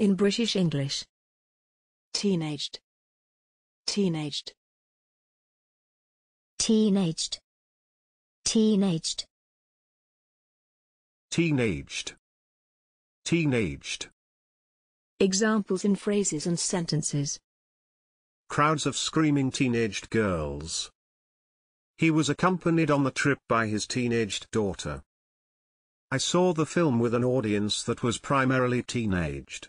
In British English. Teenaged. Teenaged. Teenaged. Teenaged. Teenaged. Teenaged. Examples in phrases and sentences. Crowds of screaming teenaged girls. He was accompanied on the trip by his teenaged daughter. I saw the film with an audience that was primarily teenaged.